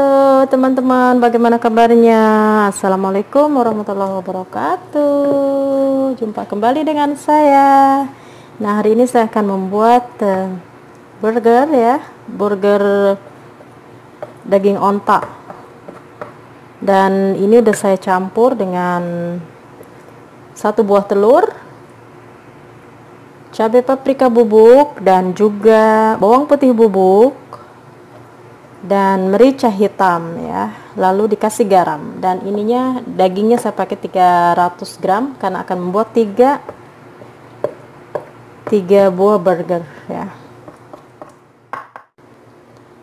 Halo teman-teman, bagaimana kabarnya? Assalamualaikum warahmatullahi wabarakatuh. Jumpa kembali dengan saya. Nah, hari ini saya akan membuat uh, burger ya, burger daging onta. Dan ini udah saya campur dengan satu buah telur, cabai paprika bubuk dan juga bawang putih bubuk dan merica hitam ya. Lalu dikasih garam. Dan ininya dagingnya saya pakai 300 gram karena akan membuat tiga tiga buah burger ya.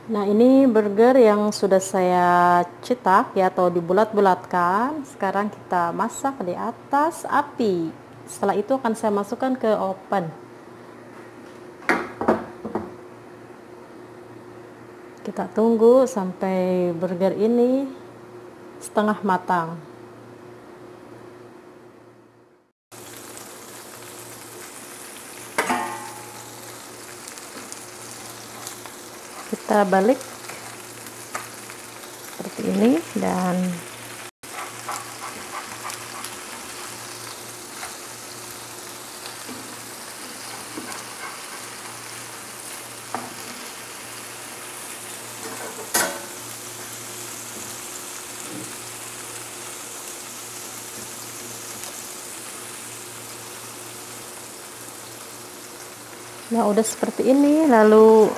Nah ini burger yang sudah saya cetak ya atau dibulat-bulatkan. Sekarang kita masak di atas api. Setelah itu akan saya masukkan ke oven kita tunggu sampai burger ini setengah matang. Kita balik seperti ini dan Nah, udah seperti ini, lalu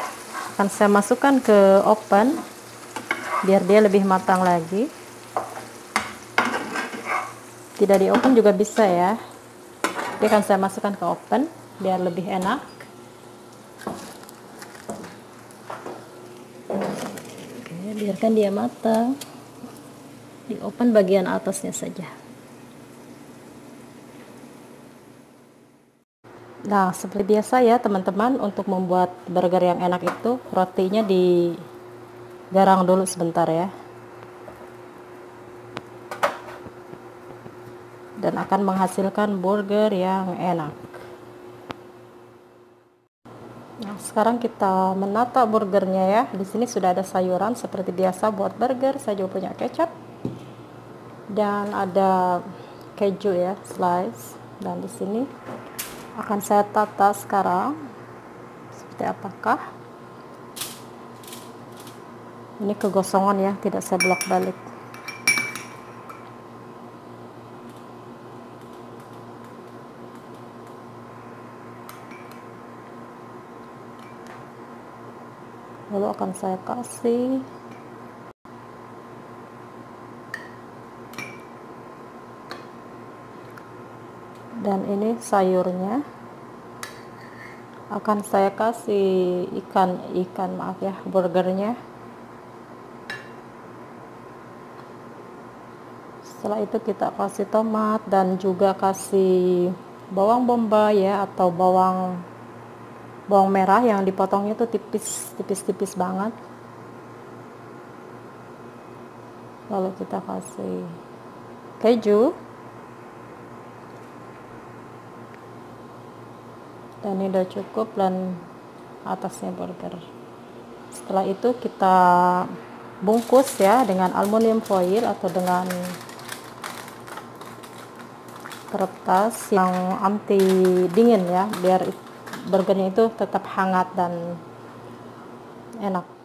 akan saya masukkan ke oven biar dia lebih matang lagi. Tidak di oven juga bisa ya. Dia akan saya masukkan ke oven biar lebih enak. Biarkan dia matang di oven bagian atasnya saja. Nah, seperti biasa ya teman-teman, untuk membuat burger yang enak itu rotinya digarang dulu sebentar ya. Dan akan menghasilkan burger yang enak. Nah, sekarang kita menata burgernya ya. Di sini sudah ada sayuran seperti biasa buat burger. Saya juga punya kecap. Dan ada keju ya, slice. Dan di sini akan saya tata sekarang. Seperti apakah? Ini kegosongan ya tidak saya bolak balik. Lalu akan saya kasih dan ini sayurnya. Akan saya kasih ikan ikan maaf ya burgernya. Setelah itu kita kasih tomat dan juga kasih bawang bombay ya atau bawang bawang merah yang dipotongnya tuh tipis tipis tipis banget. Lalu kita kasih keju ini udah cukup dan atasnya burger setelah itu kita bungkus ya dengan aluminium foil atau dengan kertas yang anti dingin ya biar burgernya itu tetap hangat dan enak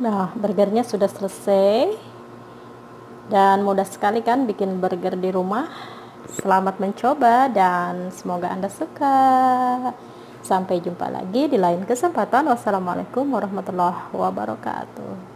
Nah, burgernya sudah selesai. Dan mudah sekali kan bikin burger di rumah. Selamat mencoba dan semoga Anda suka. Sampai jumpa lagi di lain kesempatan. Wassalamualaikum warahmatullahi wabarakatuh.